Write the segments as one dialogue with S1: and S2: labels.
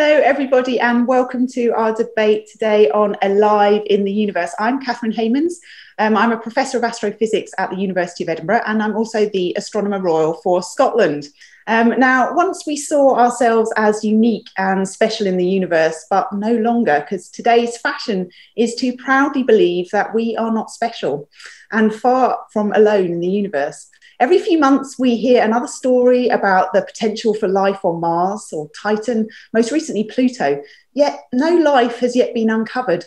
S1: Hello, everybody, and welcome to our debate today on Alive in the Universe. I'm Catherine Heymans. Um, I'm a professor of astrophysics at the University of Edinburgh, and I'm also the Astronomer Royal for Scotland. Um, now, once we saw ourselves as unique and special in the universe, but no longer, because today's fashion is to proudly believe that we are not special and far from alone in the universe. Every few months, we hear another story about the potential for life on Mars or Titan, most recently Pluto. Yet no life has yet been uncovered.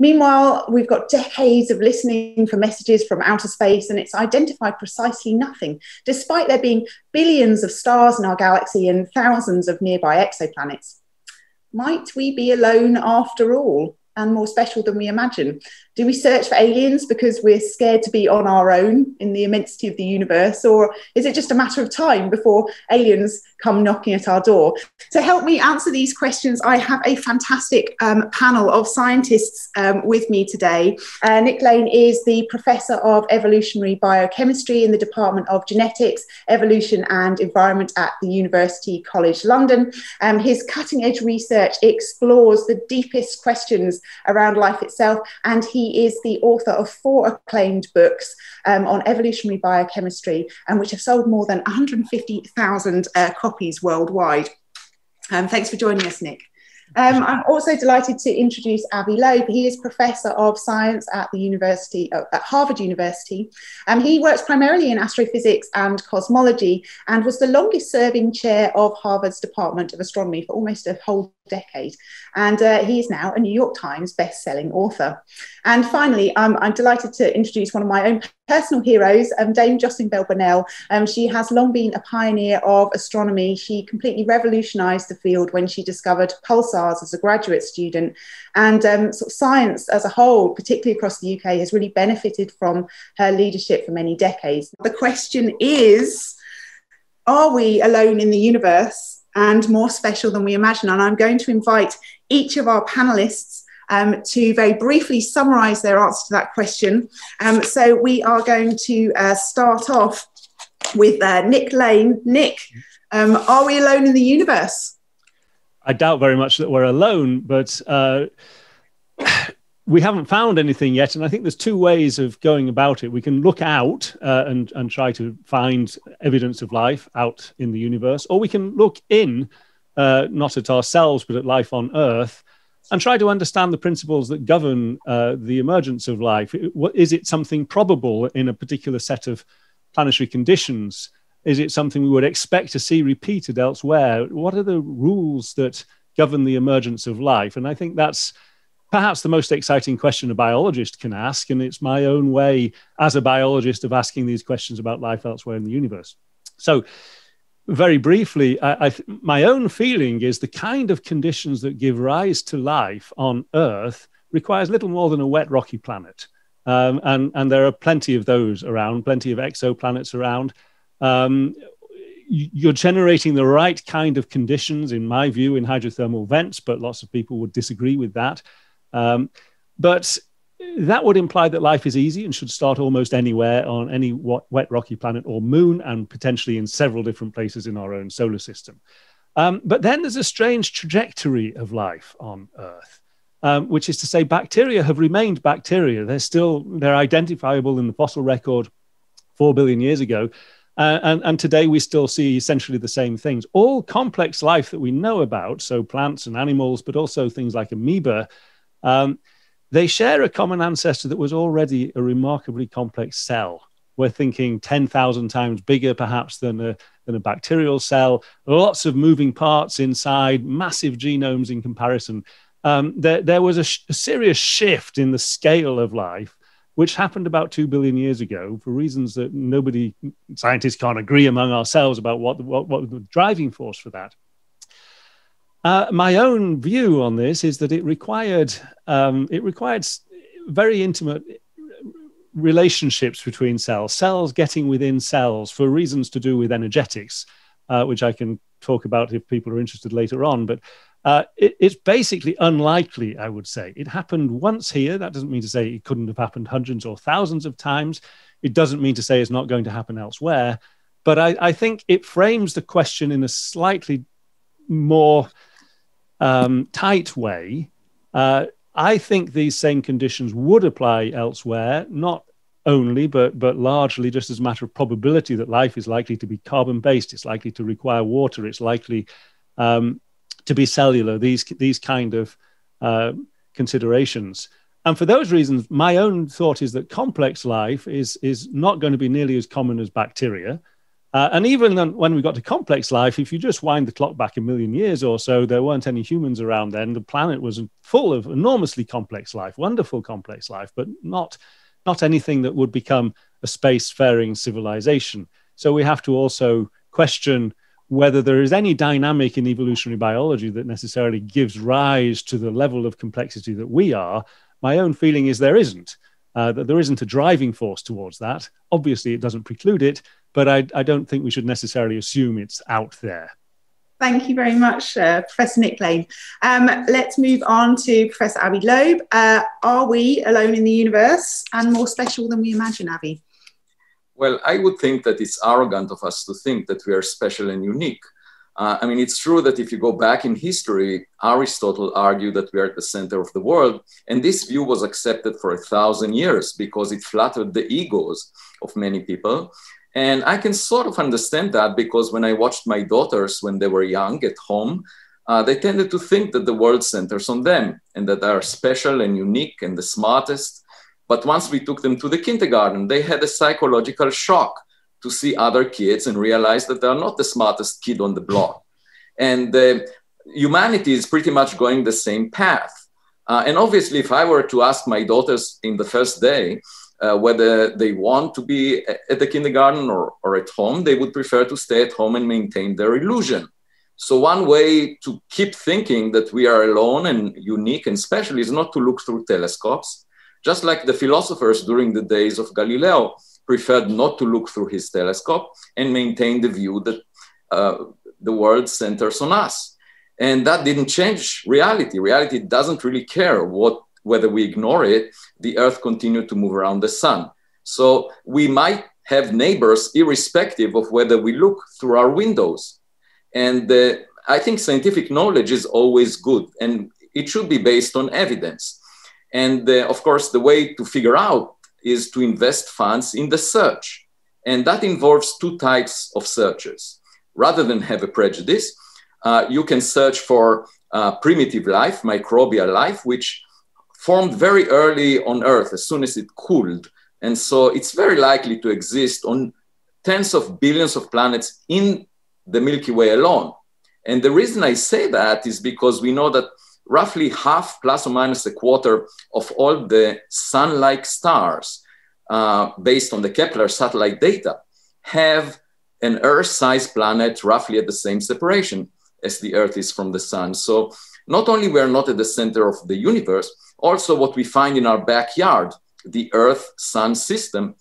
S1: Meanwhile, we've got decades of listening for messages from outer space, and it's identified precisely nothing, despite there being billions of stars in our galaxy and thousands of nearby exoplanets. Might we be alone after all? and more special than we imagine? Do we search for aliens because we're scared to be on our own in the immensity of the universe? Or is it just a matter of time before aliens come knocking at our door? To help me answer these questions, I have a fantastic um, panel of scientists um, with me today. Uh, Nick Lane is the Professor of Evolutionary Biochemistry in the Department of Genetics, Evolution and Environment at the University College London. Um, his cutting edge research explores the deepest questions around life itself, and he is the author of four acclaimed books um, on evolutionary biochemistry, and which have sold more than 150,000 uh, copies worldwide. Um, thanks for joining us, Nick. Um, I'm also delighted to introduce Avi Loeb. He is Professor of Science at the University uh, at Harvard University. Um, he works primarily in astrophysics and cosmology and was the longest serving chair of Harvard's Department of Astronomy for almost a whole decade. And uh, he is now a New York Times best-selling author. And finally, um, I'm delighted to introduce one of my own personal heroes, um, Dame Jocelyn Bell Burnell. Um, she has long been a pioneer of astronomy. She completely revolutionized the field when she discovered pulsars as a graduate student. And um, sort of science as a whole, particularly across the UK, has really benefited from her leadership for many decades. The question is, are we alone in the universe? And more special than we imagine. And I'm going to invite each of our panelists um, to very briefly summarize their answer to that question. Um, so we are going to uh, start off with uh, Nick Lane. Nick, um, are we alone in the universe?
S2: I doubt very much that we're alone, but uh, we haven't found anything yet, and I think there's two ways of going about it. We can look out uh, and and try to find evidence of life out in the universe, or we can look in, uh, not at ourselves but at life on Earth, and try to understand the principles that govern uh, the emergence of life. Is it something probable in a particular set of planetary conditions? Is it something we would expect to see repeated elsewhere? What are the rules that govern the emergence of life? And I think that's perhaps the most exciting question a biologist can ask. And it's my own way as a biologist of asking these questions about life elsewhere in the universe. So, very briefly, I, I, my own feeling is the kind of conditions that give rise to life on Earth requires little more than a wet, rocky planet. Um, and, and there are plenty of those around, plenty of exoplanets around. Um, you're generating the right kind of conditions, in my view, in hydrothermal vents, but lots of people would disagree with that. Um, but that would imply that life is easy and should start almost anywhere on any wet, rocky planet or moon, and potentially in several different places in our own solar system. Um, but then there's a strange trajectory of life on Earth, um, which is to say, bacteria have remained bacteria. They're still they're identifiable in the fossil record four billion years ago, uh, and, and today we still see essentially the same things. All complex life that we know about, so plants and animals, but also things like amoeba um, they share a common ancestor that was already a remarkably complex cell. We're thinking 10,000 times bigger, perhaps, than a, than a bacterial cell, lots of moving parts inside, massive genomes in comparison. Um, there, there was a, sh- a serious shift in the scale of life which happened about 2 billion years ago for reasons that nobody, scientists can't agree among ourselves about what, what, what the driving force for that. Uh, my own view on this is that it required um, it required very intimate relationships between cells, cells getting within cells for reasons to do with energetics, uh, which I can talk about if people are interested later on. But uh, it, it's basically unlikely, I would say. It happened once here. That doesn't mean to say it couldn't have happened hundreds or thousands of times. It doesn't mean to say it's not going to happen elsewhere. But I, I think it frames the question in a slightly more um, tight way, uh, I think these same conditions would apply elsewhere, not only, but but largely just as a matter of probability that life is likely to be carbon based. It's likely to require water. It's likely um, to be cellular. These these kind of uh, considerations. And for those reasons, my own thought is that complex life is is not going to be nearly as common as bacteria. Uh, and even when we got to complex life, if you just wind the clock back a million years or so, there weren't any humans around then. The planet was full of enormously complex life, wonderful complex life, but not not anything that would become a spacefaring civilization. So we have to also question whether there is any dynamic in evolutionary biology that necessarily gives rise to the level of complexity that we are. My own feeling is there isn't, uh, that there isn't a driving force towards that. Obviously, it doesn't preclude it, but I, I don't think we should necessarily assume it's out there.
S1: Thank you very much, uh, Professor Nick Lane. Um, let's move on to Professor Avi Loeb. Uh, are we alone in the universe and more special than we imagine, Avi?
S3: Well, I would think that it's arrogant of us to think that we are special and unique. Uh, I mean, it's true that if you go back in history, Aristotle argued that we are at the center of the world. And this view was accepted for a thousand years because it flattered the egos of many people. And I can sort of understand that because when I watched my daughters when they were young at home, uh, they tended to think that the world centers on them and that they are special and unique and the smartest. But once we took them to the kindergarten, they had a psychological shock to see other kids and realize that they're not the smartest kid on the block. And uh, humanity is pretty much going the same path. Uh, and obviously, if I were to ask my daughters in the first day, uh, whether they want to be at the kindergarten or, or at home, they would prefer to stay at home and maintain their illusion. So, one way to keep thinking that we are alone and unique and special is not to look through telescopes, just like the philosophers during the days of Galileo preferred not to look through his telescope and maintain the view that uh, the world centers on us. And that didn't change reality. Reality doesn't really care what whether we ignore it, the Earth continued to move around the sun. So we might have neighbors irrespective of whether we look through our windows. And uh, I think scientific knowledge is always good and it should be based on evidence. And uh, of course, the way to figure out is to invest funds in the search. And that involves two types of searches. Rather than have a prejudice, uh, you can search for uh, primitive life, microbial life, which formed very early on Earth as soon as it cooled. And so it's very likely to exist on tens of billions of planets in the Milky Way alone. And the reason I say that is because we know that roughly half, plus or minus a quarter, of all the sun like stars, uh, based on the Kepler satellite data, have an Earth sized planet roughly at the same separation as the Earth is from the sun. So not only we're not at the center of the universe, also what we find in our backyard, the Earth Sun system,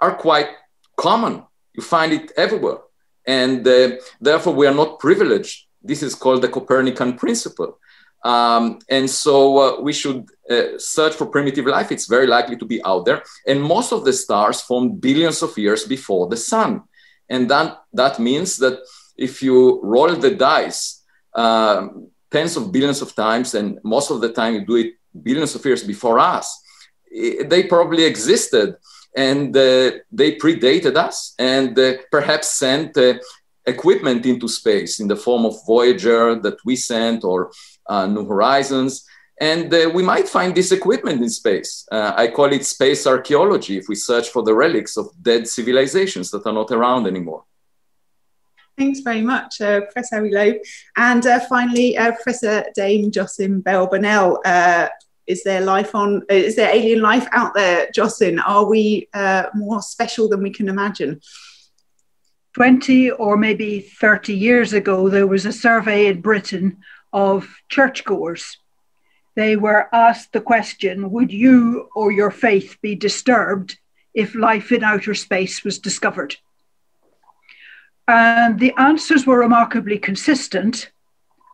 S3: are quite common. You find it everywhere. And uh, therefore, we are not privileged. This is called the Copernican principle. Um, and so uh, we should uh, search for primitive life. It's very likely to be out there. And most of the stars formed billions of years before the sun. And that, that means that if you roll the dice um, tens of billions of times, and most of the time you do it billions of years before us, they probably existed and uh, they predated us and uh, perhaps sent uh, equipment into space in the form of Voyager that we sent or uh, New Horizons. And uh, we might find this equipment in space. Uh, I call it space archaeology if we search for the relics of dead civilizations that are not around anymore.
S1: Thanks very much, uh, Professor Avi Loeb. And uh, finally, uh, Professor Dame Jocelyn Bell Burnell. Uh, is there life on? Uh, is there alien life out there, Jocelyn? Are we uh, more special than we can imagine?
S4: 20 or maybe 30 years ago, there was a survey in Britain of churchgoers. They were asked the question Would you or your faith be disturbed if life in outer space was discovered? And the answers were remarkably consistent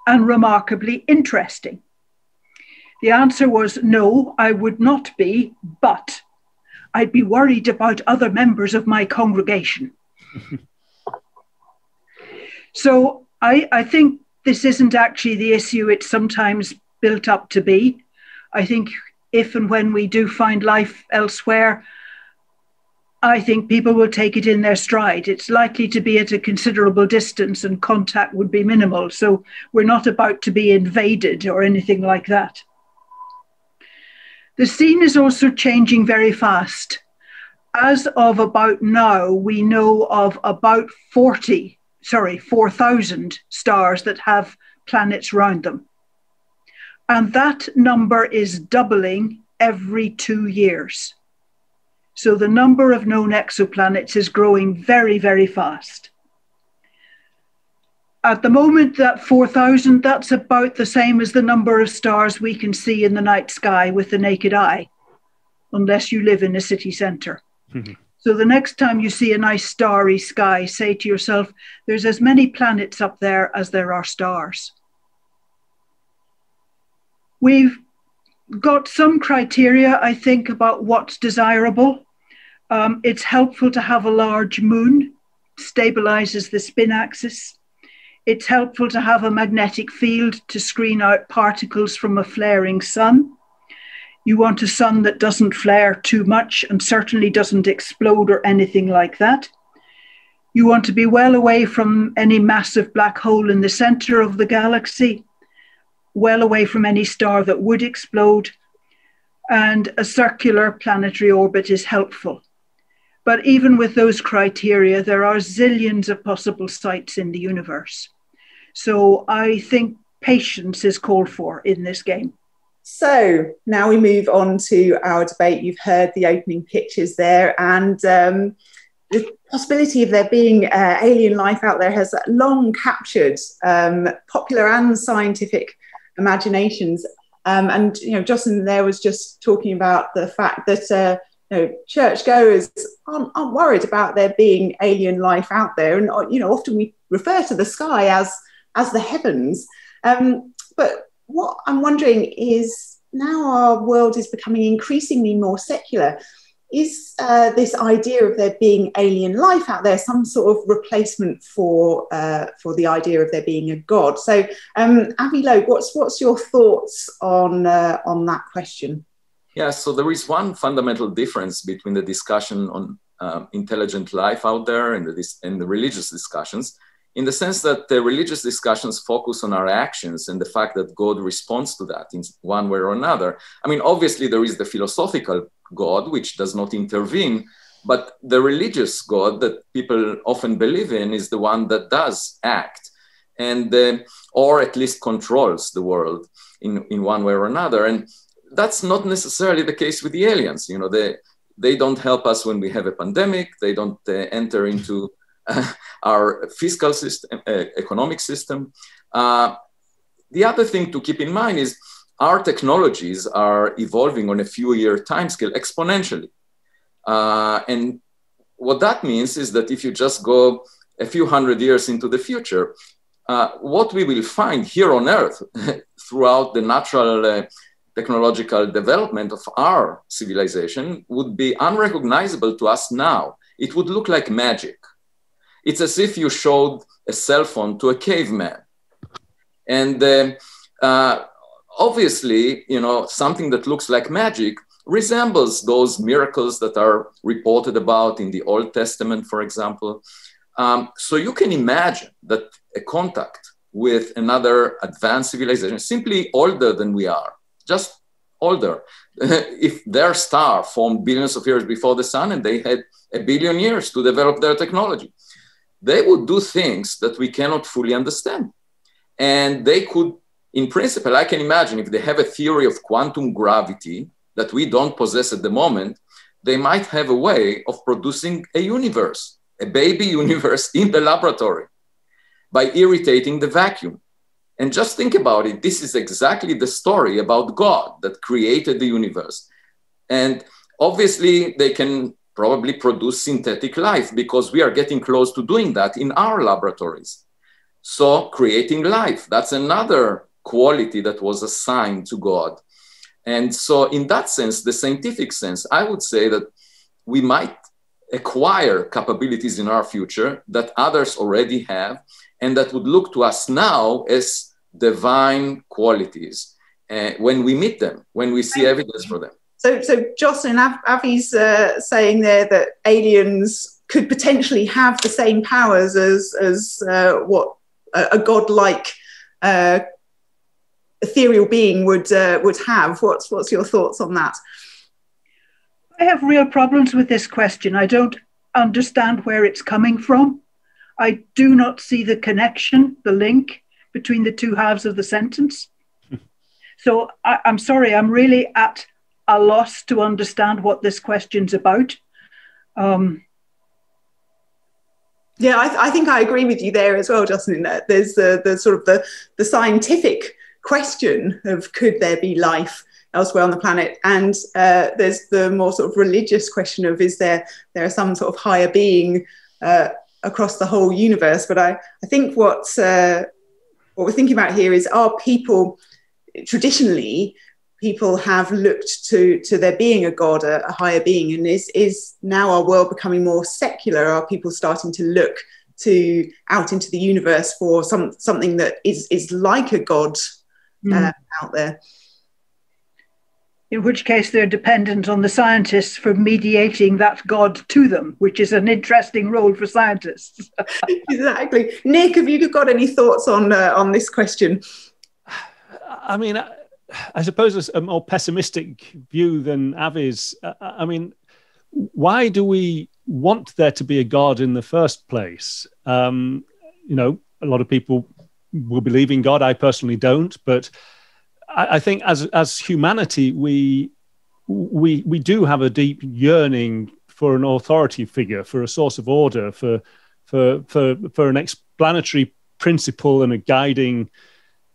S4: and remarkably interesting. The answer was no, I would not be, but I'd be worried about other members of my congregation. so I, I think this isn't actually the issue it's sometimes built up to be. I think if and when we do find life elsewhere, I think people will take it in their stride. It's likely to be at a considerable distance and contact would be minimal. So we're not about to be invaded or anything like that. The scene is also changing very fast. As of about now, we know of about 40, sorry, 4,000 stars that have planets around them. And that number is doubling every two years. So the number of known exoplanets is growing very, very fast. At the moment, that 4,000, that's about the same as the number of stars we can see in the night sky with the naked eye, unless you live in a city center. Mm-hmm. So the next time you see a nice starry sky, say to yourself, there's as many planets up there as there are stars. We've got some criteria, I think, about what's desirable. Um, it's helpful to have a large moon, stabilizes the spin axis. It's helpful to have a magnetic field to screen out particles from a flaring sun. You want a sun that doesn't flare too much and certainly doesn't explode or anything like that. You want to be well away from any massive black hole in the center of the galaxy, well away from any star that would explode, and a circular planetary orbit is helpful. But even with those criteria, there are zillions of possible sites in the universe. So I think patience is called for in this game.
S1: So now we move on to our debate. You've heard the opening pitches there, and um, the possibility of there being uh, alien life out there has long captured um, popular and scientific imaginations. Um, and you know, Jocelyn there was just talking about the fact that uh, know, churchgoers aren't, aren't worried about there being alien life out there, and you know, often we refer to the sky as as the heavens. Um, but what I'm wondering is now our world is becoming increasingly more secular. Is uh, this idea of there being alien life out there some sort of replacement for uh, for the idea of there being a god? So, um, Avi Loeb, what's what's your thoughts on uh, on that question?
S3: Yeah, so there is one fundamental difference between the discussion on um, intelligent life out there and the, and the religious discussions, in the sense that the religious discussions focus on our actions and the fact that God responds to that in one way or another. I mean, obviously, there is the philosophical God, which does not intervene, but the religious God that people often believe in is the one that does act and uh, or at least controls the world in, in one way or another. And that's not necessarily the case with the aliens. You know, they they don't help us when we have a pandemic. They don't uh, enter into uh, our fiscal system, uh, economic system. Uh, the other thing to keep in mind is our technologies are evolving on a few year timescale exponentially. Uh, and what that means is that if you just go a few hundred years into the future, uh, what we will find here on Earth throughout the natural technological development of our civilization would be unrecognizable to us now. It would look like magic. It's as if you showed a cell phone to a caveman. And uh, uh, obviously, you know, something that looks like magic resembles those miracles that are reported about in the Old Testament, for example. Um, so you can imagine that a contact with another advanced civilization, simply older than we are, just older. if their star formed billions of years before the sun and they had a billion years to develop their technology, they would do things that we cannot fully understand. And they could, in principle, I can imagine if they have a theory of quantum gravity that we don't possess at the moment, they might have a way of producing a universe, a baby universe in the laboratory by irritating the vacuum. And just think about it this is exactly the story about God that created the universe. And obviously, they can probably produce synthetic life because we are getting close to doing that in our laboratories. So, creating life, that's another quality that was assigned to God. And so, in that sense, the scientific sense, I would say that we might acquire capabilities in our future that others already have and that would look to us now as divine qualities uh, when we meet them, when we see evidence for them.
S1: So, so Jocelyn, Avi's uh, saying there that aliens could potentially have the same powers as as uh, what a, a godlike uh, ethereal being would uh, would have. What's what's your thoughts on that?
S4: I have real problems with this question. I don't understand where it's coming from. I do not see the connection, the link between the two halves of the sentence. so I, I'm sorry, I'm really at a loss to understand what this question's about. Um,
S1: yeah, I, I, think I agree with you there as well, Jocelyn. That there's the, the sort of the, the scientific question of could there be life elsewhere on the planet, and uh, there's the more sort of religious question of is there there are some sort of higher being uh, across the whole universe. But I, I think what uh, what we're thinking about here is are people traditionally people have looked to to there being a god a, a, higher being and is is now our world becoming more secular are people starting to look to out into the universe for some something that is is like a god mm. uh, out there
S4: in which case they're dependent on the scientists for mediating that god to them which is an interesting role for scientists
S1: exactly nick have you got any thoughts on uh, on this question
S2: i mean I- I suppose a more pessimistic view than Avi's. I mean, why do we want there to be a God in the first place? Um, you know, a lot of people will believe in God. I personally don't, but I, think as as humanity, we we we do have a deep yearning for an authority figure, for a source of order, for for for for an explanatory principle and a guiding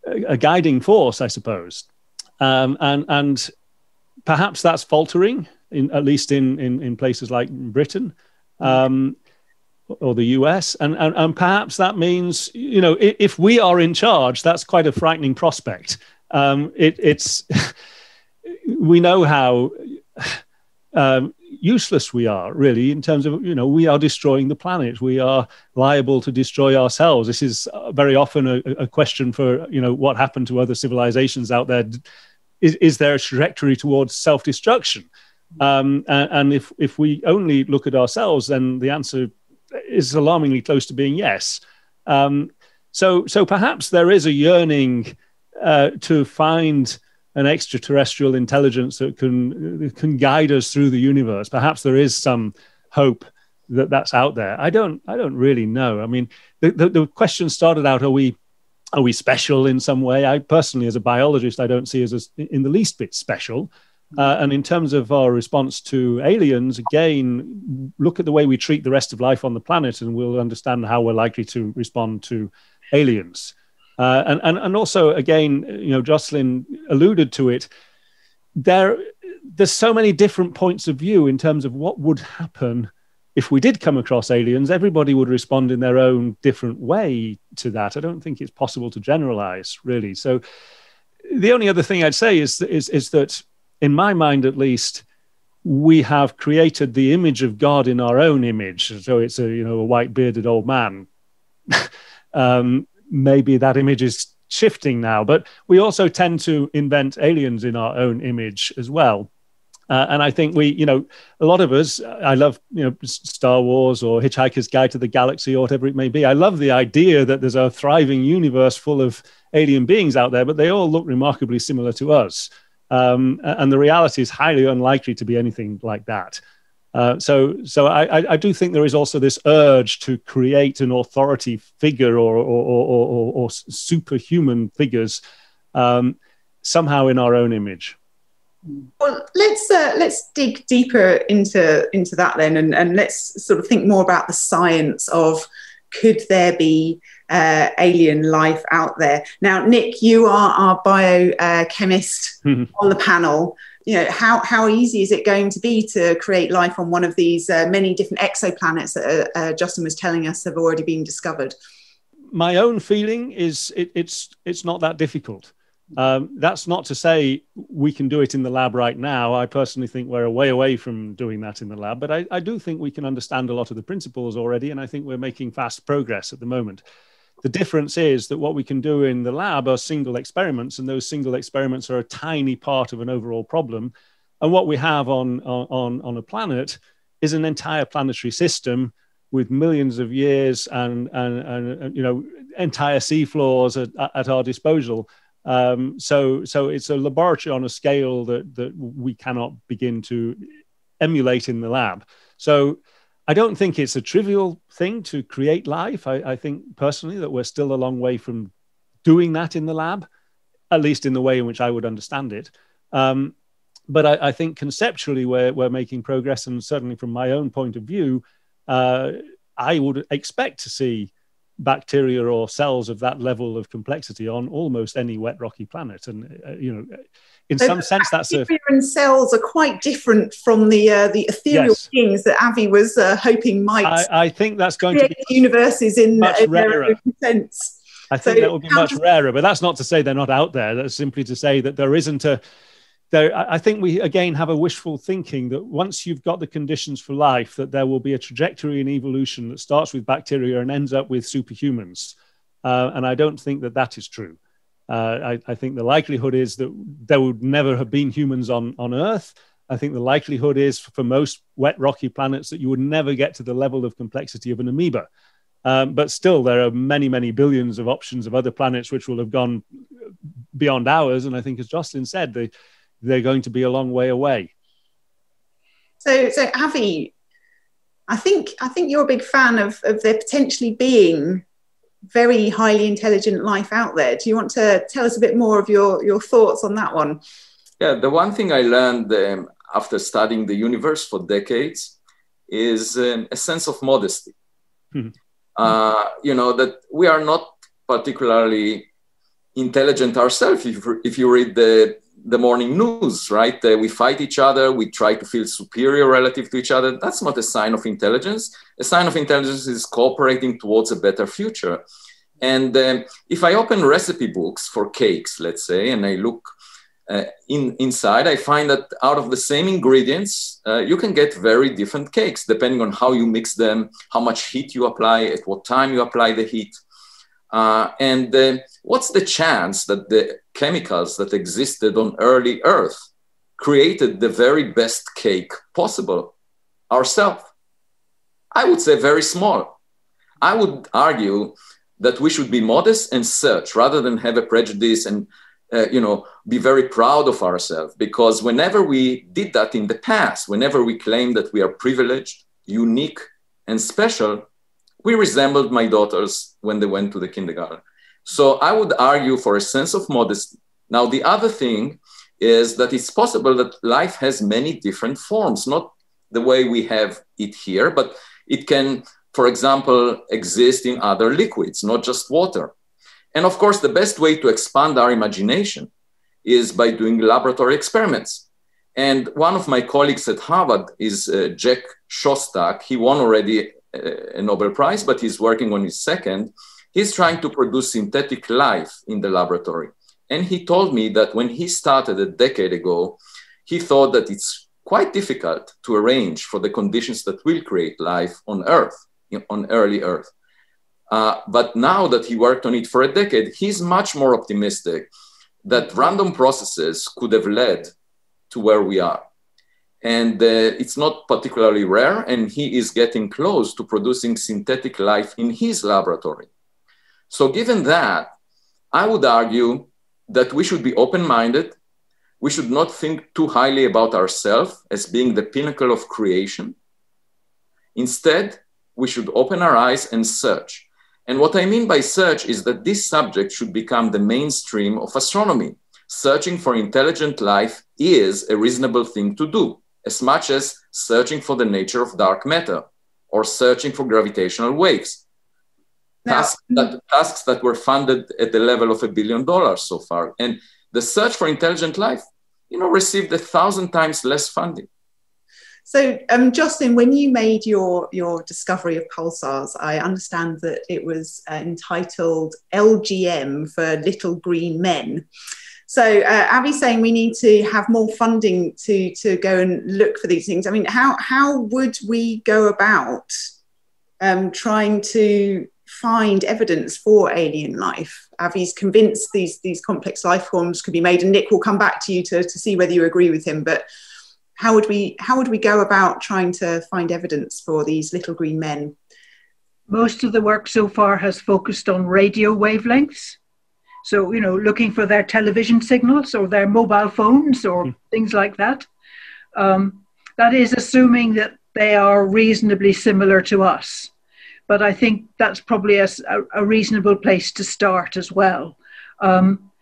S2: a guiding force, I suppose um, and and perhaps that's faltering in at least in in, in places like Britain. Um, or the US, and, and, and perhaps that means, you know, if we are in charge, that's quite a frightening prospect. Um, it, it's, we know how um, useless we are, really, in terms of, you know, we are destroying the planet. We are liable to destroy ourselves. This is uh, very often a, a question for, you know, what happened to other civilizations out there is, is there a trajectory towards self destruction? Um, and, and, if, if we only look at ourselves, then the answer is alarmingly close to being yes. Um, so, so perhaps there is a yearning uh, to find an extraterrestrial intelligence that can can guide us through the universe. Perhaps there is some hope that that's out there. I don't I don't really know. I mean, the, the, the question started out: Are we are we special in some way? I personally, as a biologist, I don't see us as in the least bit special. Uh, and in terms of our response to aliens, again, look at the way we treat the rest of life on the planet, and we'll understand how we're likely to respond to aliens. Uh, and, and and also, again, you know, Jocelyn alluded to it. There, there's so many different points of view in terms of what would happen if we did come across aliens, everybody would respond in their own different way to that. I don't think it's possible to generalize, really. So, the only other thing I'd say is, is, is that, in my mind at least, we have created the image of God in our own image. So it's a you know a white bearded old man. um, maybe that image is shifting now, but we also tend to invent aliens in our own image as well. Uh, and I think we, you know, a lot of us, I love, you know, Star Wars or Hitchhiker's Guide to the Galaxy or whatever it may be. I love the idea that there's a thriving universe full of alien beings out there, but they all look remarkably similar to us. Um, and the reality is highly unlikely to be anything like that. Uh, so, so I, I, do think there is also this urge to create an authority figure or, or, or, or, or superhuman figures um, somehow in our own image.
S1: Well, let's uh, let's dig deeper into into that then, and, and let's sort of think more about the science of could there be uh, alien life out there? Now, Nick, you are our biochemist on the panel. You know, how how easy is it going to be to create life on one of these uh, many different exoplanets that uh, uh, Jocelyn was telling us have already been discovered?
S2: My own feeling is it, it's it's not that difficult. Um, that's not to say we can do it in the lab right now. I personally think we're a way away from doing that in the lab, but I, I do think we can understand a lot of the principles already, and I think we're making fast progress at the moment. The difference is that what we can do in the lab are single experiments, and those single experiments are a tiny part of an overall problem. And what we have on, on, on a planet is an entire planetary system with millions of years and, and, and you know, entire seafloors at, at our disposal. Um, so, so it's a laboratory on a scale that, that we cannot begin to emulate in the lab. So I don't think it's a trivial thing to create life. I, I, think personally that we're still a long way from doing that in the lab, at least in the way in which I would understand it. Um, but I, I, think conceptually we're, we're making progress, and certainly from my own point of view, uh, I would expect to see bacteria or cells of that level of complexity on almost any wet rocky planet. And uh, you know, in so some sense, that's a
S1: and cells are quite different from the uh, the ethereal yes. things that Avi was uh, hoping might.
S2: I, I, think that's going to be
S1: universes in, much in rarer. sense.
S2: I think so that would be much rarer, but that's not to say they're not out there. That's simply to say that there isn't a. There, I think we again have a wishful thinking that once you've got the conditions for life, that there will be a trajectory in evolution that starts with bacteria and ends up with superhumans, uh, and I don't think that that is true. Uh, I, I, think the likelihood is that there would never have been humans on, on Earth. I think the likelihood is for most wet, rocky planets that you would never get to the level of complexity of an amoeba. Um, but still, there are many, many billions of options of other planets which will have gone beyond ours. And I think, as Jocelyn said, they, they're going to be a long way away.
S1: So, so Avi, I think I think you're a big fan of, of there potentially being very highly intelligent life out there. Do you want to tell us a bit more of your, your thoughts on that one?
S3: Yeah, the one thing I learned um, after studying the universe for decades is um, a sense of modesty. Mm-hmm. Uh, you know, that we are not particularly intelligent ourselves. If, if you read the the morning news, right? Uh, we fight each other. We try to feel superior relative to each other. That's not a sign of intelligence. A sign of intelligence is cooperating towards a better future. And um, if I open recipe books for cakes, let's say, and I look uh, in, inside, I find that out of the same ingredients, uh, you can get very different cakes depending on how you mix them, how much heat you apply, at what time you apply the heat. Uh, and uh, what's the chance that the chemicals that existed on early Earth created the very best cake possible ourselves? I would say very small. I would argue that we should be modest and search rather than have a prejudice and uh, you know be very proud of ourselves because whenever we did that in the past whenever we claimed that we are privileged unique and special we resembled my daughters when they went to the kindergarten. So I would argue for a sense of modesty. Now, the other thing is that it's possible that life has many different forms, not the way we have it here, but it can, for example, exist in other liquids, not just water. And of course, the best way to expand our imagination is by doing laboratory experiments. And one of my colleagues at Harvard is uh, Jack Szostak. He won already a Nobel Prize, but he's working on his second. He's trying to produce synthetic life in the laboratory. And he told me that when he started a decade ago, he thought that it's quite difficult to arrange for the conditions that will create life on Earth, on early Earth. Uh, but now that he worked on it for a decade, he's much more optimistic that random processes could have led to where we are and uh, it's not particularly rare and he is getting close to producing synthetic life in his laboratory. So given that i would argue that we should be open-minded. We should not think too highly about ourselves as being the pinnacle of creation. Instead we should open our eyes and search. And what i mean by search is that this subject should become the mainstream of astronomy. Searching for intelligent life is a reasonable thing to do as much as searching for the nature of dark matter or searching for gravitational waves. Now, tasks, that, tasks that were funded at the level of a billion dollars so far. And the search for intelligent life, you know, received a thousand times less funding.
S1: So, um, Jocelyn, when you made your your discovery of pulsars, I understand that it was uh, entitled LGM for Little Green Men. So uh, Avi's saying we need to have more funding to to go and look for these things. I mean, how how would we go about um, trying to find evidence for alien life? Avi's convinced these, these complex life forms could be made, and Nick will come back to you to, to see whether you agree with him. But how would we how would we go about trying to find evidence for these little green men?
S4: Most of the work so far has focused on radio wavelengths. So, you know, looking for their television signals or their mobile phones or mm. things like that. Um, that is assuming that they are reasonably similar to us. But I think that's probably a, a reasonable place to start as well. Um,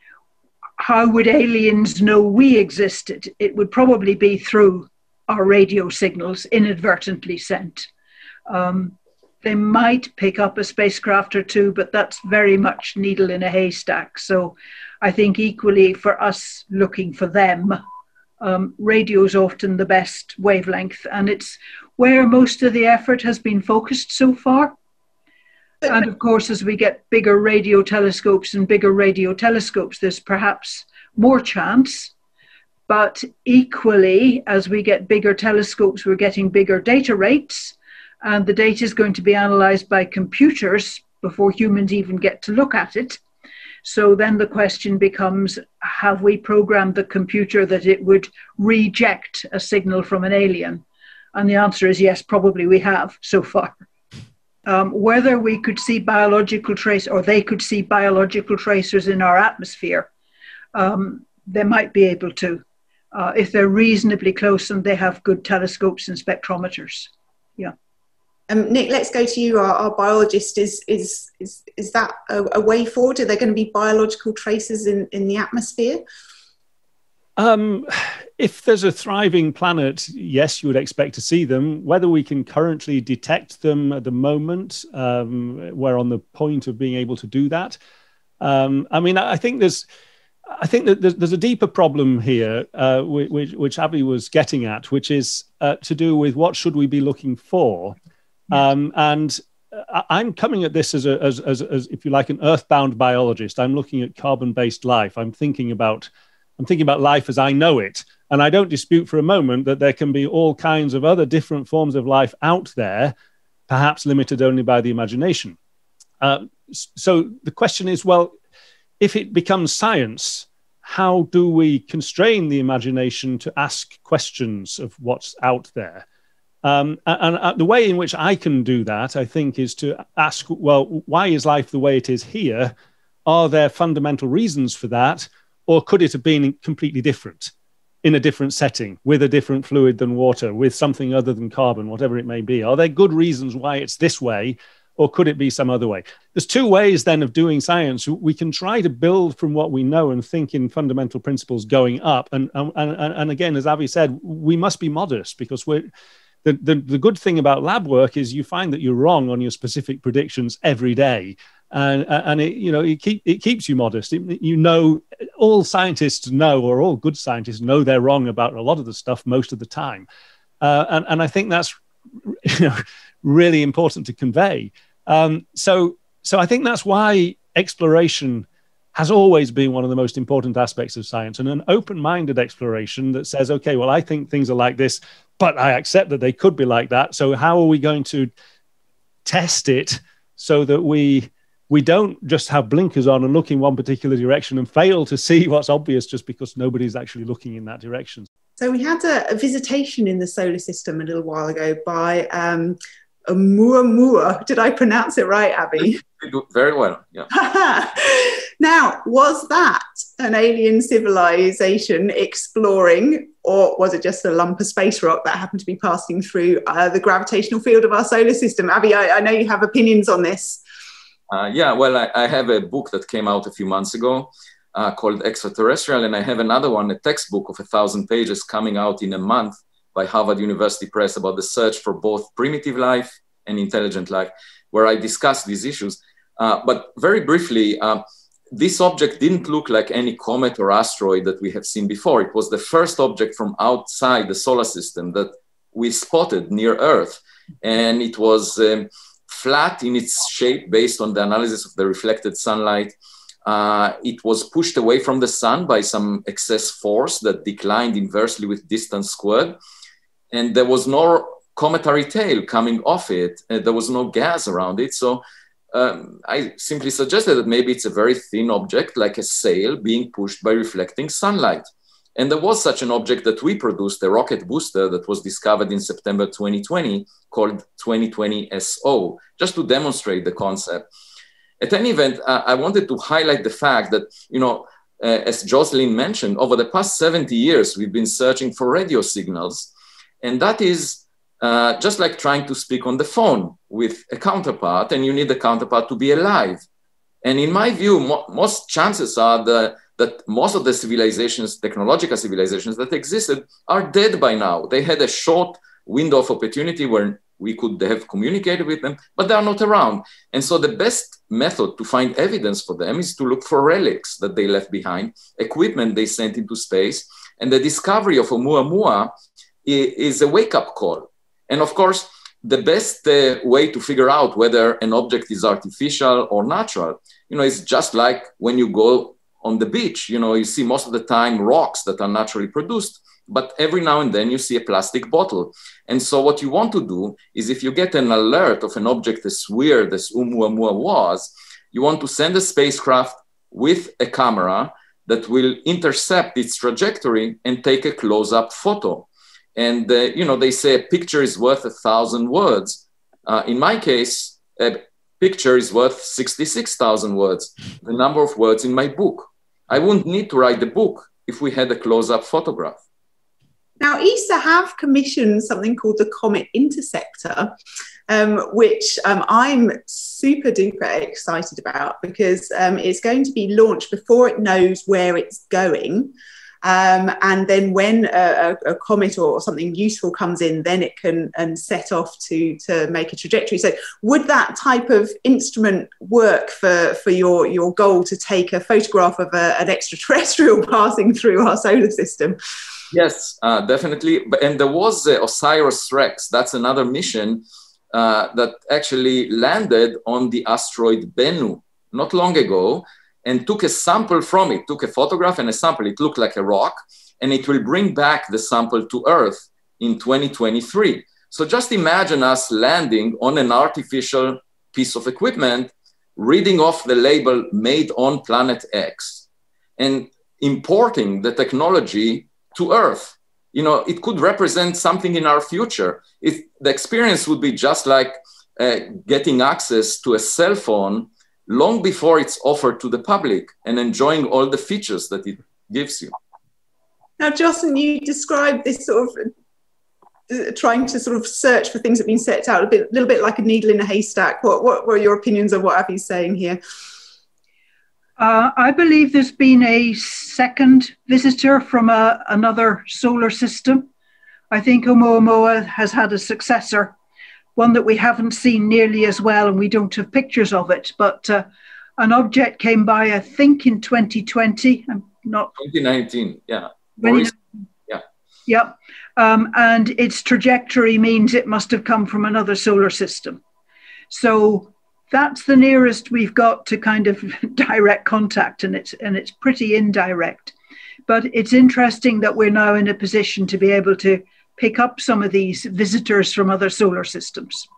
S4: how would aliens know we existed? It would probably be through our radio signals inadvertently sent. Um, they might pick up a spacecraft or two, but that's very much needle in a haystack. So I think equally for us looking for them, um, radio is often the best wavelength, and it's where most of the effort has been focused so far. And of course, as we get bigger radio telescopes and bigger radio telescopes, there's perhaps more chance. But equally, as we get bigger telescopes, we're getting bigger data rates, and the data is going to be analyzed by computers before humans even get to look at it. So then the question becomes have we programmed the computer that it would reject a signal from an alien? And the answer is yes, probably we have so far. Um, whether we could see biological trace or they could see biological tracers in our atmosphere, um, they might be able to uh, if they're reasonably close and they have good telescopes and spectrometers.
S1: Um, Nick, let's go to you. Our, our biologist is is is is that a, a, way forward? Are there going to be biological traces in in the atmosphere?
S2: Um, if there's a thriving planet, yes, you would expect to see them. Whether we can currently detect them at the moment, um, we're on the point of being able to do that. Um, I mean, I think there's, I think that there's, a deeper problem here, uh, which, which Avi was getting at, which is uh, to do with what should we be looking for, um, and I'm coming at this as, a, as, as, as, if you like, an earthbound biologist. I'm looking at carbon-based life. I'm thinking about I'm thinking about life as I know it. And I don't dispute for a moment that there can be all kinds of other different forms of life out there, perhaps limited only by the imagination. Uh, so the question is well, if it becomes science, how do we constrain the imagination to ask questions of what's out there? Um, and, uh, the way in which I can do that, I think, is to ask, well, why is life the way it is here? Are there fundamental reasons for that? Or could it have been completely different in a different setting with a different fluid than water, with something other than carbon, whatever it may be? Are there good reasons why it's this way? Or could it be some other way? There's two ways then of doing science. We can try to build from what we know and think in fundamental principles going up. And, and, and, and again, as Avi said, we must be modest because we're, the, the, the good thing about lab work is you find that you're wrong on your specific predictions every day and and it you know it keep it keeps you modest. It, you know, all scientists know, or all good scientists know, they're wrong about a lot of the stuff most of the time, uh, and and I think that's you know really important to convey. Um, so so I think that's why exploration has always been one of the most important aspects of science and an open-minded exploration that says okay well i think things are like this but i accept that they could be like that so how are we going to test it so that we we don't just have blinkers on and look in one particular direction and fail to see what's obvious just because nobody's actually looking in that direction.
S1: So we had a, a visitation in the solar system a little while ago by um, Oumuamua. Did I pronounce it right, Avi?
S3: Very well. Yeah.
S1: now, was that an alien civilization exploring, or was it just a lump of space rock that happened to be passing through uh, the gravitational field of our solar system? Avi, I, I know you have opinions on this.
S3: Uh, yeah, well, I, I, have a book that came out a few months ago uh, called Extraterrestrial, and I have another one, a textbook of a thousand pages coming out in a month by Harvard University Press about the search for both primitive life and intelligent life, where I discuss these issues. Uh, but very briefly, uh, this object didn't look like any comet or asteroid that we have seen before. It was the first object from outside the solar system that we spotted near Earth. And it was um, flat in its shape based on the analysis of the reflected sunlight. Uh, it was pushed away from the sun by some excess force that declined inversely with distance squared. And there was no cometary tail coming off it. Uh, there was no gas around it. So um, I simply suggested that maybe it's a very thin object, like a sail being pushed by reflecting sunlight. And there was such an object that we produced, a rocket booster that was discovered in September 2020 called 2020 SO, just to demonstrate the concept. At any event, I wanted to highlight the fact that, you know, uh, as Jocelyn mentioned, over the past 70 years, we've been searching for radio signals. And that is uh, just like trying to speak on the phone with a counterpart, and you need the counterpart to be alive. And in my view, mo- most chances are the, that most of the civilizations, technological civilizations that existed, are dead by now. They had a short window of opportunity where we could have communicated with them, but they are not around. And so the best method to find evidence for them is to look for relics that they left behind, equipment they sent into space. And the discovery of Oumuamua is a wake up call. And of course, the best uh, way to figure out whether an object is artificial or natural, you know, is just like when you go on the beach, you know, you see most of the time rocks that are naturally produced but every now and then you see a plastic bottle. And so what you want to do is if you get an alert of an object as weird as Oumuamua was, you want to send a spacecraft with a camera that will intercept its trajectory and take a close-up photo. And uh, you know they say a picture is worth a thousand words. Uh, in my case, a picture is worth 66,000 words, the number of words in my book. I wouldn't need to write the book if we had a close-up photograph.
S1: Now, ESA have commissioned something called the Comet Interceptor, um, which um, I'm super duper excited about because um, it's going to be launched before it knows where it's going. Um, and then when a, a, comet or something useful comes in, then it can and set off to to make a trajectory. So, would that type of instrument work for for your your goal to take a photograph of a, an extraterrestrial passing through our solar system?
S3: Yes, uh, definitely. And there was uh, OSIRIS REx. That's another mission uh, that actually landed on the asteroid Bennu not long ago and took a sample from it, took a photograph and a sample. It looked like a rock, and it will bring back the sample to Earth in 2023. So just imagine us landing on an artificial piece of equipment, reading off the label made on planet X, and importing the technology to Earth. You know, it could represent something in our future. If the experience would be just like uh, getting access to a cell phone long before it's offered to the public and enjoying all the features that it gives you.
S1: Now, Jocelyn, you described this sort of uh, trying to sort of search for things that have been set out a bit, little bit like a needle in a haystack. What, what were your opinions on what Avi's saying here?
S4: Uh, I believe there's been a second visitor from a, another solar system. I think Oumuamua has had a successor, one that we haven't seen nearly as well, and we don't have pictures of it. But uh, an object came by, I think, in 2020. I'm not
S3: 2019. Yeah.
S4: 2019. Yeah. Yep. Um, and its trajectory means it must have come from another solar system. So that's the nearest we've got to kind of direct contact and it's and it's pretty indirect but it's interesting that we're now in a position to be able to pick up some of these visitors from other solar systems.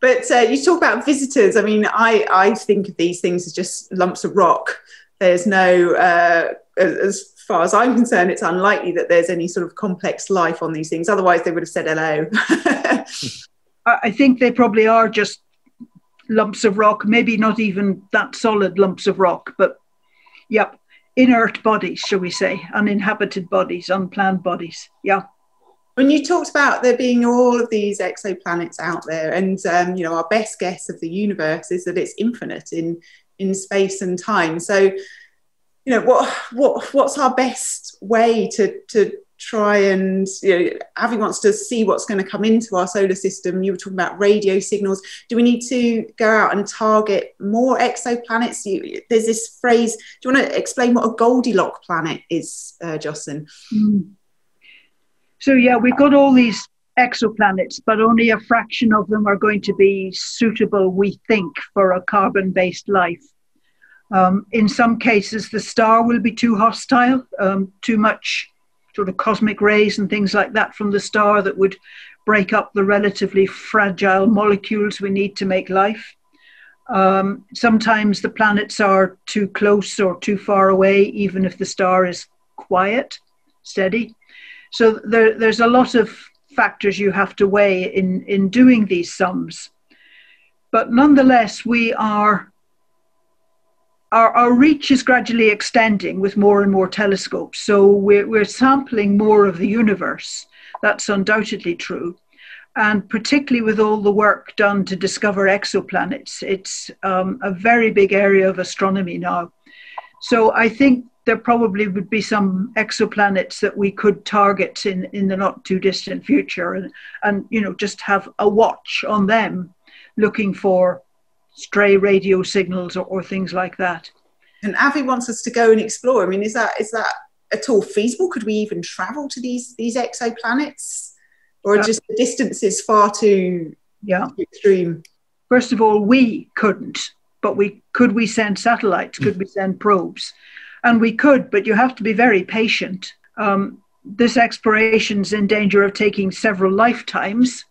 S1: But uh, you talk about visitors. I mean i i think of these things as just lumps of rock. There's no uh, as far as i'm concerned it's unlikely that there's any sort of complex life on these things. Otherwise they would have said hello.
S4: I think they probably are just lumps of rock, maybe not even that solid lumps of rock, but yep, inert bodies, shall we say, uninhabited bodies, unplanned bodies. Yeah.
S1: When you talked about there being all of these exoplanets out there, and um, you know, our best guess of the universe is that it's infinite in in space and time. So, you know, what what what's our best way to to try and you know, Avi wants to see what's going to come into our solar system. You were talking about radio signals. Do we need to go out and target more exoplanets? You, there's this phrase. Do you want to explain what a Goldilocks planet is, uh, Jocelyn? Mm.
S4: So yeah, we've got all these exoplanets, but only a fraction of them are going to be suitable, we think, for a carbon-based life. Um, in some cases, the star will be too hostile, um, too much sort of cosmic rays and things like that from the star that would break up the relatively fragile molecules we need to make life. Um, sometimes the planets are too close or too far away, even if the star is quiet, steady. So there, there's a lot of factors you have to weigh in, in doing these sums. But nonetheless, we are our, our reach is gradually extending with more and more telescopes. So we're, we're sampling more of the universe. That's undoubtedly true. And particularly with all the work done to discover exoplanets, it's um, a very big area of astronomy now. So I think there probably would be some exoplanets that we could target in, in the not too distant future and, and you know just have a watch on them looking for stray radio signals or, or things like that.
S1: And Avi wants us to go and explore. I mean, is that is that at all feasible? Could we even travel to these these exoplanets, or uh, just the distance is far too
S4: yeah
S1: extreme?
S4: First of all, we couldn't, but we could we send satellites? Could we send probes? And we could, but you have to be very patient. Um, this exploration's in danger of taking several lifetimes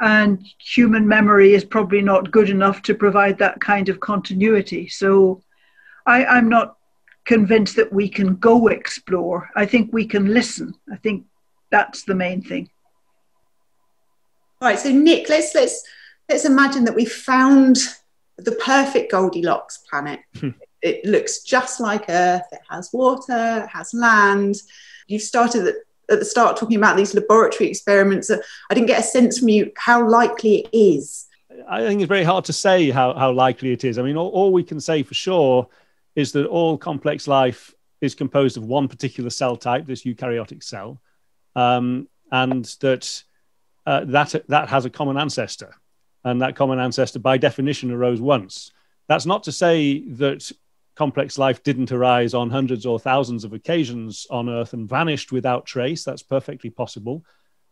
S4: and human memory is probably not good enough to provide that kind of continuity. So I, I'm not convinced that we can go explore. I think we can listen. I think that's the main thing.
S1: All right, so Nick, let's let's let's imagine that we found the perfect Goldilocks planet. It looks just like Earth. It has water. It has land. You've started at the start talking about these laboratory experiments. I didn't get a sense from you how likely it is.
S2: I think it's very hard to say how, how likely it is. I mean, all, all we can say for sure is that all complex life is composed of one particular cell type, this eukaryotic cell, um, and that uh, that that has a common ancestor, and that common ancestor, by definition, arose once. That's not to say that complex life didn't arise on hundreds or thousands of occasions on Earth and vanished without trace. That's perfectly possible,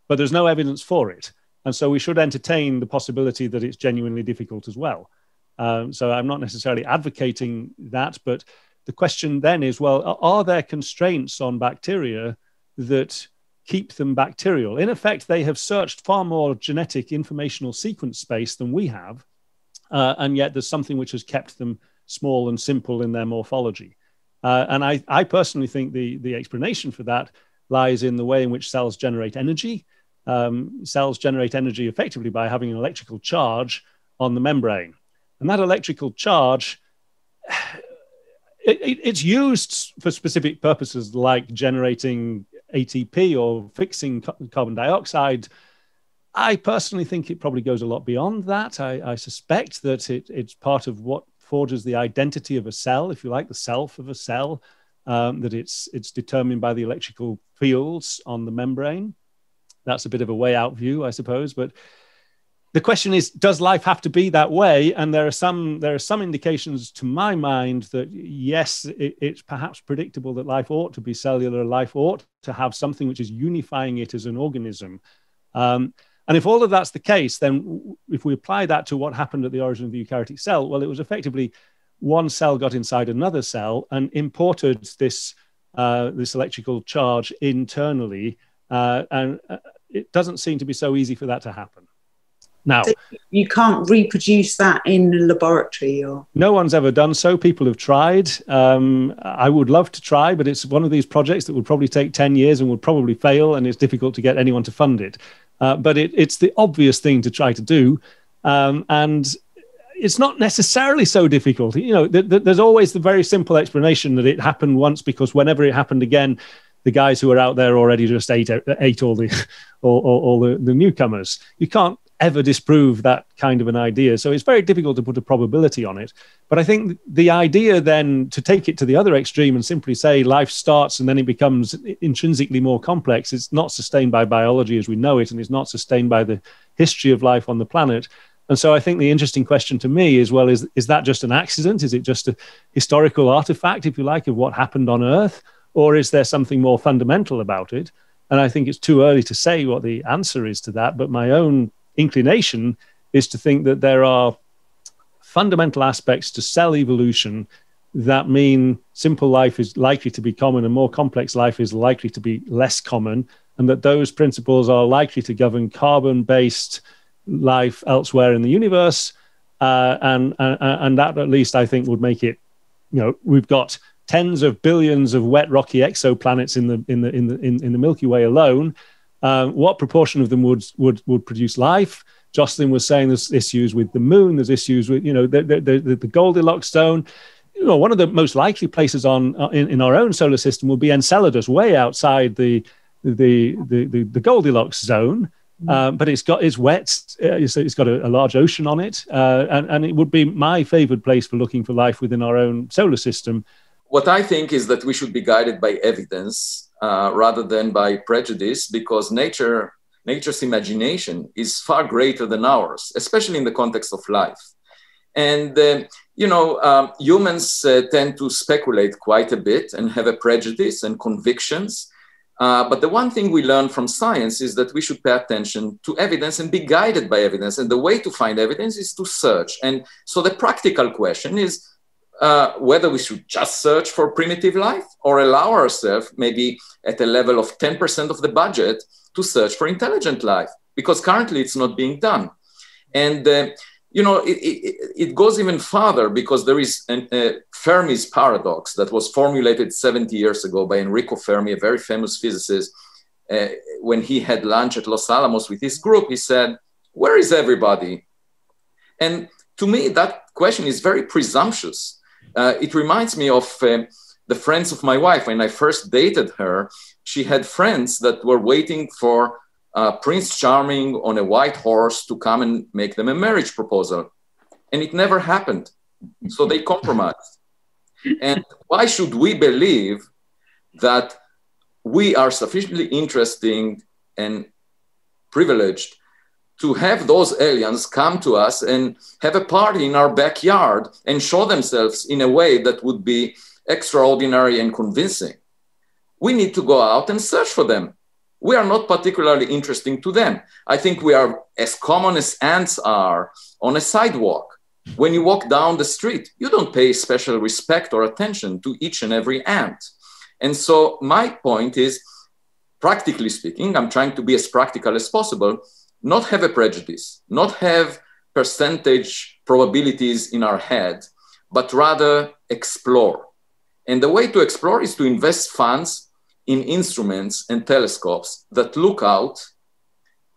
S2: but there's no evidence for it. And so we should entertain the possibility that it's genuinely difficult as well. Um, so I'm not necessarily advocating that, but the question then is well, are there constraints on bacteria that keep them bacterial? In effect, they have searched far more genetic informational sequence space than we have. Uh, and yet there's something which has kept them small and simple in their morphology. Uh, and I, I personally think the, the explanation for that lies in the way in which cells generate energy. Um, cells generate energy effectively by having an electrical charge on the membrane. And that electrical charge, it, it, it's used for specific purposes like generating ATP or fixing carbon dioxide. I personally think it probably goes a lot beyond that. I, I suspect that it, it's part of what forges the identity of a cell, if you like, the self of a cell, um, that it's, it's determined by the electrical fields on the membrane. That's a bit of a way out view, I suppose. But the question is, does life have to be that way? And there are some there are some indications, to my mind, that yes, it, it's perhaps predictable that life ought to be cellular. Life ought to have something which is unifying it as an organism. Um, and if all of that's the case, then if we apply that to what happened at the origin of the eukaryotic cell, well, it was effectively one cell got inside another cell and imported this uh, this electrical charge internally, uh, and uh, it doesn't seem to be so easy for that to happen. Now, so
S1: you can't reproduce that in a laboratory, or
S2: no one's ever done so. People have tried. Um, I would love to try, but it's one of these projects that would probably take ten years and would probably fail, and it's difficult to get anyone to fund it. Uh, but it, it's the obvious thing to try to do. Um, and it's not necessarily so difficult. You know, th- th- there's always the very simple explanation that it happened once because whenever it happened again, the guys who were out there already just ate ate all the all, all, all the, the newcomers. You can't ever disprove that kind of an idea. So it's very difficult to put a probability on it. But I think the idea then to take it to the other extreme and simply say life starts and then it becomes intrinsically more complex, it's not sustained by biology as we know it, and it's not sustained by the history of life on the planet. And so I think the interesting question to me is well, is, is that just an accident? Is it just a historical artifact, if you like, of what happened on Earth? Or is there something more fundamental about it? And I think it's too early to say what the answer is to that. But my own inclination is to think that there are fundamental aspects to cell evolution that mean simple life is likely to be common and more complex life is likely to be less common, and that those principles are likely to govern carbon based life elsewhere in the universe. uh, and, and and that at least I think would make it. You know, we've got tens of billions of wet rocky exoplanets in the in the in the in, in the Milky Way alone. Um, what proportion of them would would would produce life? Jocelyn was saying there's issues with the moon. There's issues with you know the the, the, the Goldilocks zone. You know, one of the most likely places on uh, in, in our own solar system will be Enceladus, way outside the the the the, the Goldilocks zone. Mm. Um, but it's got it's wet. Uh, it's, it's got a, a, large ocean on it, uh, and and it would be my favourite place for looking for life within our own solar system.
S3: What I think is that we should be guided by evidence uh, rather than by prejudice, because nature nature's imagination is far greater than ours, especially in the context of life. And uh, you know, um, humans uh, tend to speculate quite a bit and have a prejudice and convictions uh, but the one thing we learn from science is that we should pay attention to evidence and be guided by evidence. And the way to find evidence is to search. And so the practical question is uh, whether we should just search for primitive life or allow ourselves, maybe at a level of 10% of the budget, to search for intelligent life, because currently it's not being done. And uh, you know, it, it, it, goes even farther because there is an, a Fermi's paradox that was formulated 70 years ago by Enrico Fermi, a very famous physicist. Uh, when he had lunch at Los Alamos with his group, he said, Where is everybody? And to me, that question is very presumptuous. Uh, it reminds me of uh, the friends of my wife. When I first dated her, she had friends that were waiting for uh, Prince Charming on a white horse to come and make them a marriage proposal. And it never happened. So they compromised. and why should we believe that we are sufficiently interesting and privileged to have those aliens come to us and have a party in our backyard and show themselves in a way that would be extraordinary and convincing? We need to go out and search for them we are not particularly interesting to them. I think we are as common as ants are on a sidewalk. When you walk down the street, you don't pay special respect or attention to each and every ant. And so, my point is practically speaking, I'm trying to be as practical as possible, not have a prejudice, not have percentage probabilities in our head, but rather explore. And the way to explore is to invest funds in instruments and telescopes that look out.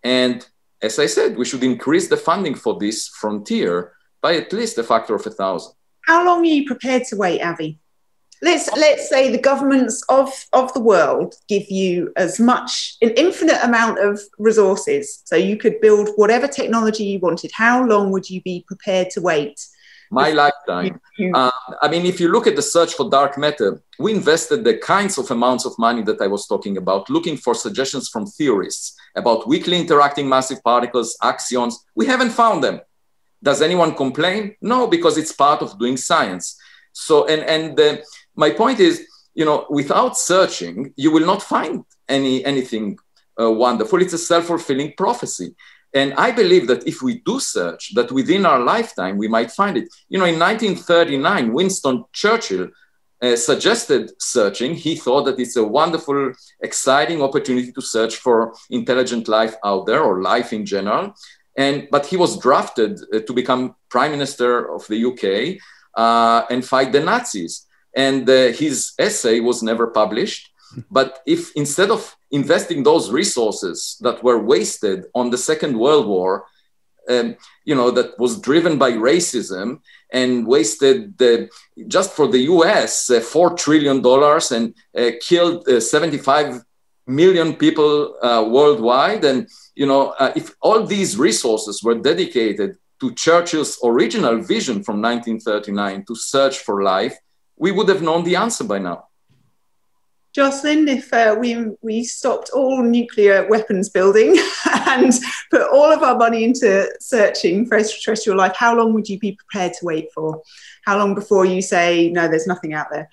S3: And as I said, we should increase the funding for this frontier by at least a factor of a thousand.
S1: How long are you prepared to wait, Avi? Let's let's say the governments of of the world give you as much an infinite amount of resources, so you could build whatever technology you wanted. How long would you be prepared to wait
S3: my lifetime. Uh, I mean, if you look at the search for dark matter, we invested the kinds of amounts of money that I was talking about, looking for suggestions from theorists about weakly interacting massive particles, axions. We haven't found them. Does anyone complain? No, because it's part of doing science. So, and and my point is, you know, without searching, you will not find any anything uh, wonderful. It's a self-fulfilling prophecy. And I believe that if we do search, that within our lifetime we might find it. You know, in 1939, Winston Churchill uh, suggested searching. He thought that it's a wonderful, exciting opportunity to search for intelligent life out there or life in general. And but he was drafted uh, to become prime minister of the UK uh, and fight the Nazis. And uh, his essay was never published. But if instead of investing those resources that were wasted on the Second World War, um, you know, that was driven by racism and wasted the, just for the US, uh, $4 trillion and uh, killed uh, 75 million people uh, worldwide. And, you know, uh, if all these resources were dedicated to Churchill's original vision from 1939 to search for life, we would have known the answer by now.
S1: Jocelyn, if uh, we we stopped all nuclear weapons building and put all of our money into searching for extraterrestrial life, how long would you be prepared to wait for? How long before you say no, there's nothing out there?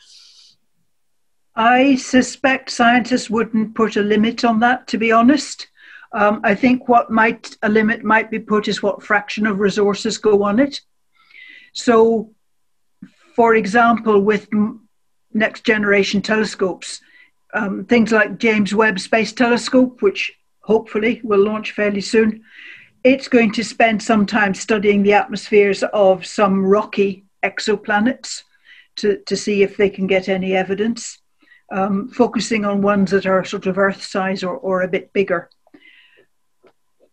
S4: I suspect scientists wouldn't put a limit on that. To be honest, um, I think what might a limit might be put is what fraction of resources go on it. So, for example, with next generation telescopes um, things like James Webb Space Telescope, which hopefully will launch fairly soon, it's going to spend some time studying the atmospheres of some rocky exoplanets to, to see if they can get any evidence, um, focusing on ones that are sort of Earth size or, or a bit bigger.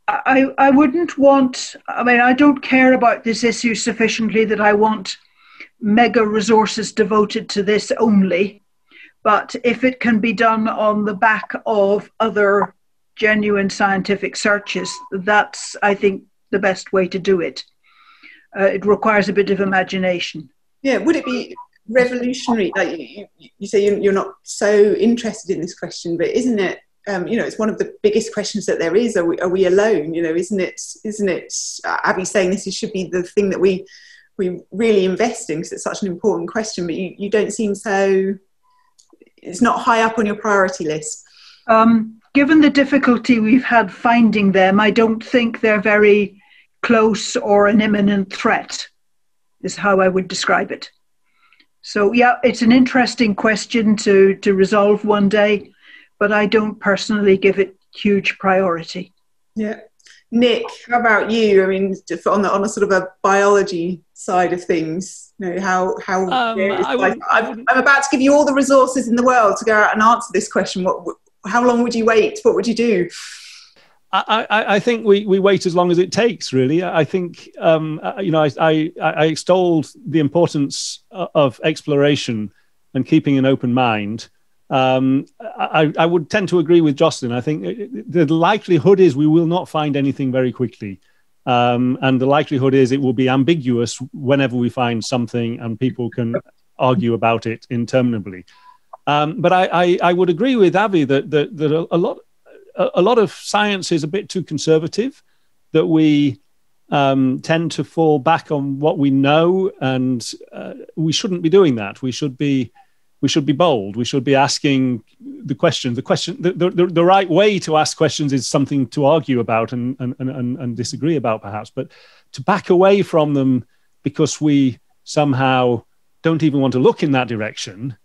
S4: I, I wouldn't want, I mean, I don't care about this issue sufficiently that I want mega resources devoted to this only. But if it can be done on the back of other genuine scientific searches, that's, I think, the best way to do it. Uh, it requires a bit of imagination.
S1: Yeah, would it be revolutionary? Like you, you say, you're not so interested in this question, but isn't it um, you know, it's one of the biggest questions that there is. Are we, are we alone? You know, isn't it? Isn't it? Uh, Avi saying this should be the thing that we we really invest in because it's such an important question. But you, you don't seem so. It's not high up on your priority list.
S4: Um, given the difficulty we've had finding them, I don't think they're very close or an imminent threat. Is how I would describe it. So yeah, it's an interesting question to to resolve one day but I don't personally give it huge priority.
S1: Yeah. Nick, how about you? I mean, on the on a sort of a biology side of things, you know, how how um, I would, I'm, I'm, about to give you all the resources in the world to go out and answer this question. What, how long would you wait? What would you do?
S2: I, I, I think we, we wait as long as it takes. Really, I think um, uh, you know I, I, I extolled the importance of exploration and keeping an open mind. Um, I, I, would tend to agree with Jocelyn. I think the likelihood is we will not find anything very quickly. Um, and the likelihood is it will be ambiguous whenever we find something and people can argue about it interminably. Um, but I, I, I, would agree with Avi that, that, that a, a, lot, a, a, lot of science is a bit too conservative, that we um, tend to fall back on what we know, and uh, we shouldn't be doing that. We should be we should be bold. We should be asking the question. The question, the, the, the right way to ask questions is something to argue about and, and, and, and disagree about, perhaps. But to back away from them because we somehow don't even want to look in that direction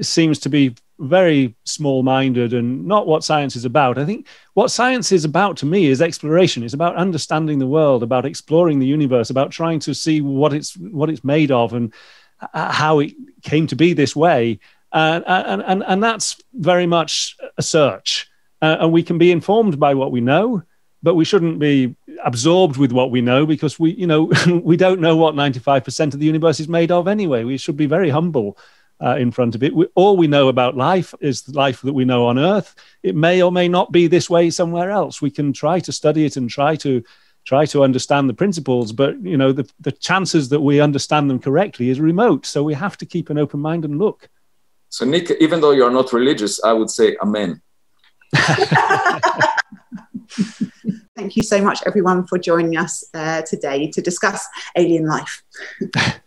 S2: seems to be very small minded and not what science is about. I think what science is about to me is exploration. It's about understanding the world, about exploring the universe, about trying to see what it's what it's made of and how it came to be this way. Uh, and, and, and that's very much a search. Uh, and we can be informed by what we know, but we shouldn't be absorbed with what we know because we, you know, we don't know what 95% of the universe is made of anyway. We should be very humble uh, in front of it. We, all we know about life is the life that we know on Earth. It may or may not be this way somewhere else. We can try to study it and try to try to understand the principles, but you know the, the chances that we understand them correctly is remote. So we have to keep an open mind and look.
S3: So Nick, even though you're not religious, I would say Amen.
S1: Thank you so much, everyone, for joining us uh, today to discuss alien life.